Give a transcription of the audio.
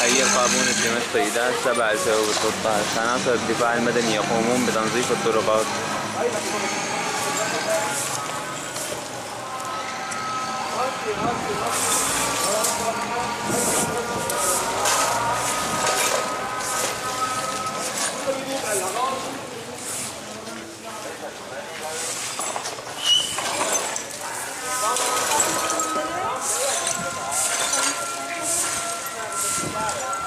حي القابون الدمشقي إذاعة 7 2013 عناصر الدفاع المدني يقومون بتنظيف الطرقات. Yes.